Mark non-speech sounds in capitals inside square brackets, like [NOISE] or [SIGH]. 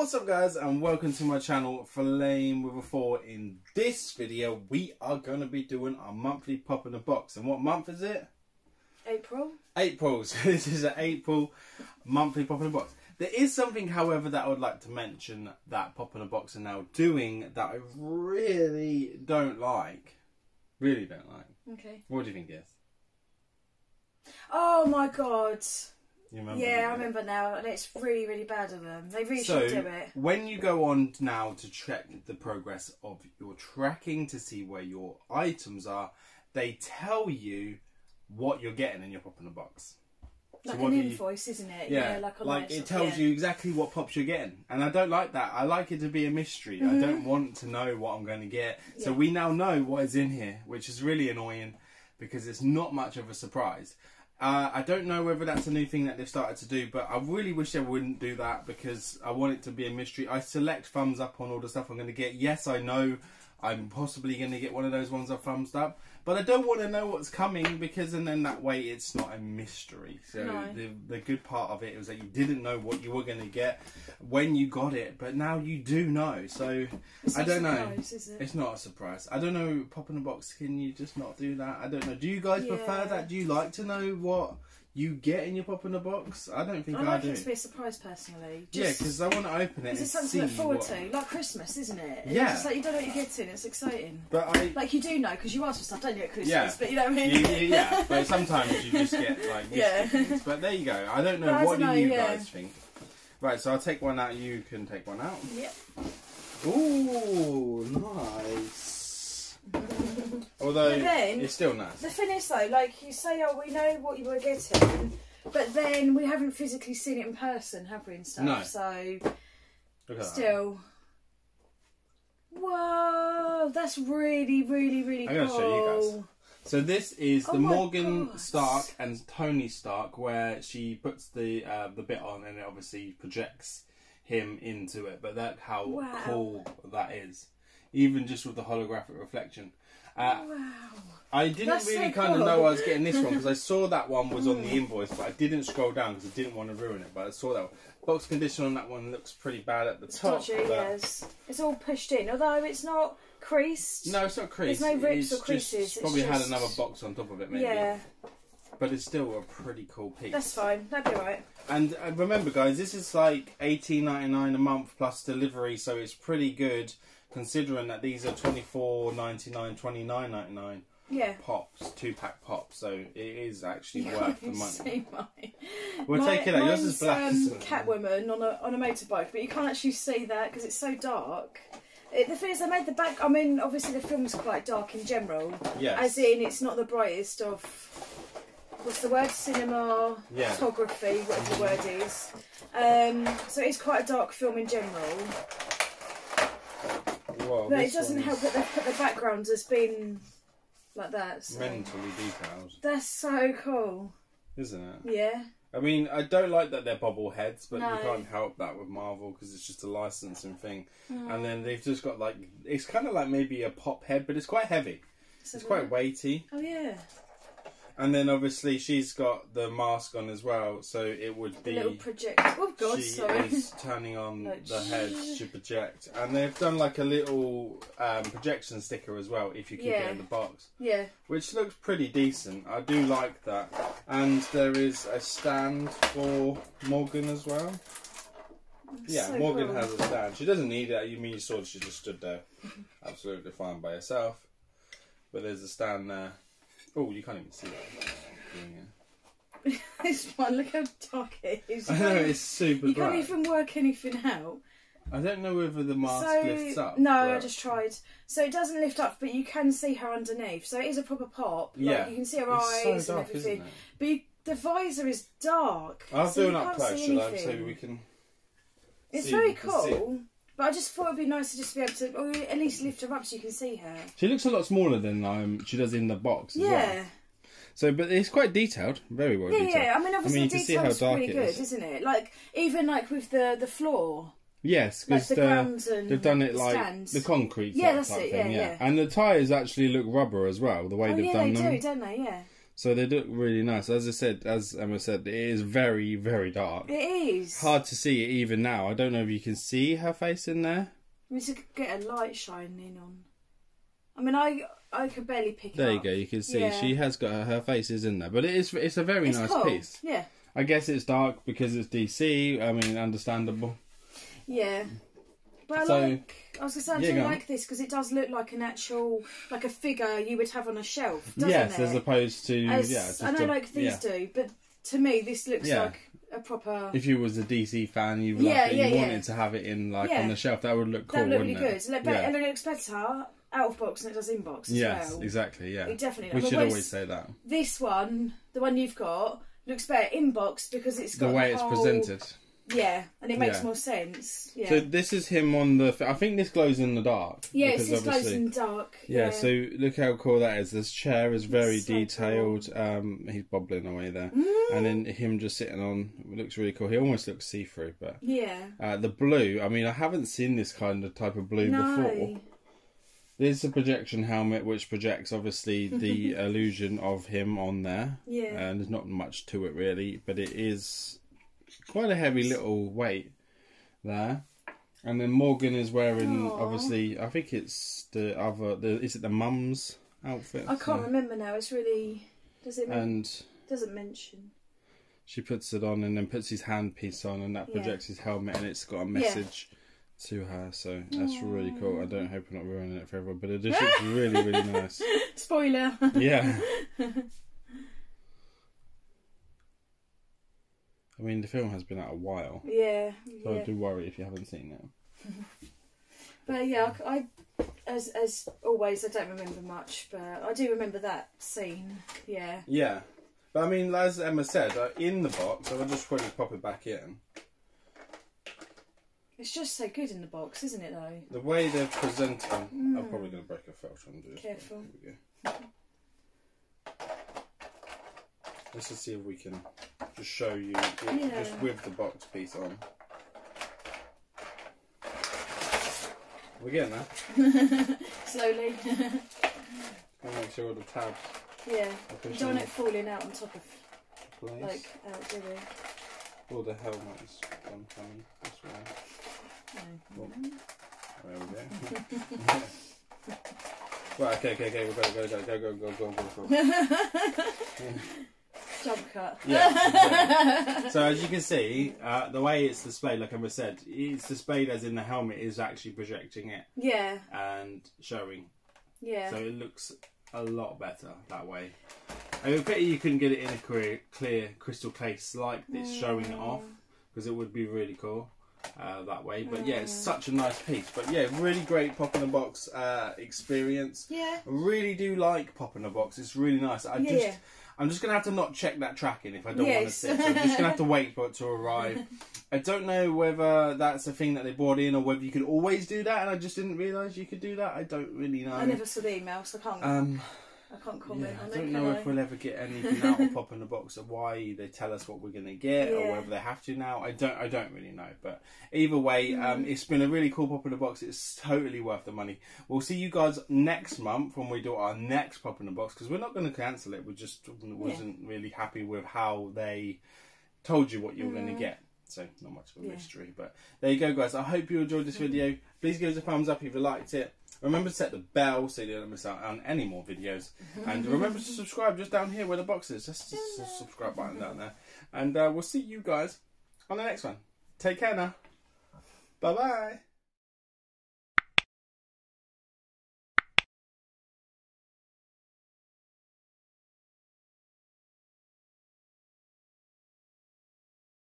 What's up guys and welcome to my channel Flame with a 4. In this video we are going to be doing our monthly pop in the box and what month is it? April. April. [LAUGHS] So this is an April monthly pop in the box. There is something however that I would like to mention that pop in the box are now doing that I really don't like. Really don't like. Okay. What do you think is? Oh my god. Yeah, I remember now, and it's really, really bad of them. They really So, should do it. when you go on now to check the progress of your tracking to see where your items are, they tell you what you're getting in your pop in the box. So Like an do you- invoice, isn't it? Yeah, like, on like it tells yeah. you exactly what pops you're getting, and I don't like that. I like it to be a mystery. I don't want to know what I'm going to get. So Mm-hmm. We now know what is in here, which is really annoying because it's not much of a surprise. Uh, I don't know whether that's a new thing that they've started to do, but I really wish they wouldn't do that because I want it to be a mystery. I select thumbs up on all the stuff I'm going to get. Yes, I know I'm possibly going to get one of those ones I thumbs up, but I don't want to know what's coming because, and then that way it's not a mystery. So No. the the good part of it was that you didn't know what you were going to get when you got it, but now you do know. So It's I don't know. surprise, Is it? It's not a surprise. I don't know. Pop in a box. Can you just not do that? I don't know. Do you guys prefer that? Do you like to know what you get in your pop in a box? I don't think I I, like do. it to be a surprise, personally. yeah, because I want to open it and it's something to look forward what. to, like Christmas, isn't it? It's Yeah. just like you don't know what you're getting. It's exciting. But I. Like you do know because you ask for stuff, don't you, at Christmas? Yeah. But you know what I mean? yeah, yeah, [LAUGHS] but sometimes you just get like Yeah. things. But there you go. I don't know. But I what do you yeah. guys think? Right, so I'll take one out. You can take one out. Yep. Ooh, nice. [LAUGHS] Although then- it's still nice. The is, though, like you say, oh, we know what you were getting, but then we haven't physically seen it in person, have we, and stuff? No. So still. Whoa, that's really, really, really cool. I'm gonna show you guys. So this is Oh the Morgan God. Stark and Tony Stark, where she puts the uh, the bit on and it obviously projects him into it. But that how Wow. cool that is, even just with the holographic reflection. Uh, Wow. I didn't That's so really kind of know I was getting this one because I saw that one was on the invoice, but I didn't scroll down because I didn't want to ruin it. But I saw that one. box condition on that one looks pretty bad at the top. Dodgy, but- yes. It's all pushed in, although it's not creased. No, it's not creased. There's no rips it's or just creases, it's probably had another box on top of it, maybe. Yeah, But it's still a pretty cool piece. that's fine. That'd be right. And uh, remember, guys, this is like eighteen ninety nine a month plus delivery, so it's pretty good considering that these are twenty four ninety nine, twenty nine ninety nine Yeah. pops, two pack pops. So it is actually You worth [LAUGHS] the money. We'll My- take it out. Yours is black. Um. Catwoman on a on a motorbike, but you can't actually see that because it's so dark. It, the thing is, they made the back. I mean, obviously the film's quite dark in general, Yes. as in it's not the brightest of. What's the word? Cinematography, Yeah. photography, whatever the word is. Um, so it's quite a dark film in general, Well, but it doesn't help that the, the background has been like that. So. mentally detailed, That's so cool. isn't it? Yeah. I mean, I don't like that they're bobble heads, but No. you can't help that with Marvel because it's just a licensing thing. Hmm. And then they've just got like it's kind of like maybe a pop head, but it's quite heavy. So It's quite weighty. Oh yeah. And then obviously she's got the mask on as well, so it would be little project. Oh God, she sorry. is turning on [LAUGHS] Like, the head to project, and they've done like a little um, projection sticker as well if you keep it Yeah. in the box, Yeah. which looks pretty decent. I do like that, and there is a stand for Morgan as well. Yeah, So Morgan cool. has a stand. She doesn't need it. You mean you saw she just stood there, [LAUGHS] absolutely fine by herself. But there's a stand there. Oh, you can't even see it. this one, look how dark it is. I know it's super you can't even work anything out. I don't know whether the mask so lifts up. no, I just tried. So it doesn't lift up, but you can see her underneath. So it is a proper pop. Like, Yeah. you can see her It's eyes so dark, and everything. But you, the visor is dark. I'll so do an up close, see shall I? anything. So we can. It's see- very you see it. cool. But I just thought it'd be nice to just be able to, or at least lift her up so you can see her. She looks a lot smaller than um, she does in the box as well. Yeah. So, but it's quite detailed, very well Yeah, detailed. yeah. I mean, obviously the see how detail's dark pretty it good, is. isn't it? Like even like with the the floor, Yes, like because the grounds and they've done it the like stands. the concrete Yeah, that's it, thing. yeah, Yeah, yeah. and the tires actually look rubber as well. The way Oh they've yeah, done they them. do, don't they? Yeah. So they look really nice. As I said, as Emma said, it is very, very dark. It is. Hard to see it even now. I don't know if you can see her face in there. We to get a light shining on. I mean, I I could barely pick There you up. go. You can see Yeah. she has got her, her face is in there, but it is it's a very It's nice piece. Yeah, I guess it's dark because it's DC. I mean, understandable. yeah. But I So- like. I was gonna say I Yeah, do like this because it does look like an actual, like a figure you would have on a shelf, doesn't yes, it? as opposed to As- yeah. I know, a- like these yeah. do, but to me, this looks Yeah. like a proper. If you was a DC fan, you Yeah, like yeah, you yeah. wanted to have it in like on the shelf. That would look cool, that would look really wouldn't good. it? Better, yeah. and it looks better out of box than it does in box as Yes, well. exactly. Yeah. It definitely. We should always- say that. This one, the one you've got, looks better in box because it's got The way it's whole- presented. Yeah, and it makes Yeah. more sense. Yeah. So this is him on the. I think this glows in the dark. yeah, because it's just glows obviously- in dark. Yeah, so look how cool that is. This chair is very so detailed. Um, he's bobbling away there, Mm. and then him just sitting on it looks really cool. He almost looks see through, but Yeah. uh, the blue. I mean, I haven't seen this kind of type of blue No. before. There's a projection helmet which projects obviously the [LAUGHS] illusion of him on there, Yeah. and there's not much to it really, but it is quite a heavy little weight there. And then Morgan is wearing Aw. obviously I think it's the other the is it the mum's outfit? I can't So- remember now. It's really does it men- And doesn't mention. she puts it on and then puts his handpiece on and that Yeah. projects his helmet and it's got a message to her. So that's really cool. I don't hope I'm not ruining it for everyone, but it just looks [LAUGHS] really, really nice. Spoiler. Yeah. [LAUGHS] I mean, the film has been out a while, yeah. so I do worry if you haven't seen it. [LAUGHS] But yeah, I, I- as as always, I don't remember much, but I do remember that scene. Yeah. Yeah, but I mean, as Emma said, uh, in the box, I'll just quickly pop it back in. It's just so good in the box, isn't it? Though. The way they're presenting, I'm Mm. probably going to break a filter. Careful. Here we go. Let's just see if we can just show you with, Yeah. just with the box piece on. We're getting there. [LAUGHS] Slowly. I'll make sure all the tabs yeah. You don't want it falling out on top of place. like outdoing. all the helmets done coming this way. No. There we go. [LAUGHS] right, okay, okay, okay, got to go, go, go, go, go, go, go, go. [LAUGHS] Jump cut. Yeah. [LAUGHS] so as you can see, uh, the way it's displayed, like I said, it's displayed as in the helmet is actually projecting it Yeah. and showing. Yeah. So it looks a lot better that way. I pity you couldn't get it in a clear, clear crystal case like this, showing it off, because it would be really cool uh, that way. But yeah, it's such a nice piece. But yeah, really great pop in a box uh, experience. yeah. I really do like pop in a box. It's really nice. I Yeah. just, I'm just gonna have to not check that tracking if I don't want to Yes. see. So I'm just gonna have to [LAUGHS] wait for it to arrive. I don't know whether that's a thing that they brought in or whether you could always do that, and I just didn't realise you could do that. I don't really know. I never saw the email, so I can't. Um, I can't yeah, comment I don't it. know if I? we'll ever get anything out of Pop in the Box of why they tell us what we're going to get or Yeah. whether they have to now. I don't. I don't really know. But either way, um, Mm. it's been a really cool Pop in the Box. It's totally worth the money. We'll see you guys next month when we do our next Pop in the Box because we're not going to cancel it. We just wasn't really happy with how they told you what you were going to get. So not much of a. Yeah. mystery, but there you go, guys. I hope you enjoyed this video. Please give us a thumbs up if you liked it. Remember to set the bell so you don't miss out on any more videos. And remember to subscribe just down here where the box is. Just, just the subscribe button down there. And uh, we'll see you guys on the next one. Take care now. Bye bye.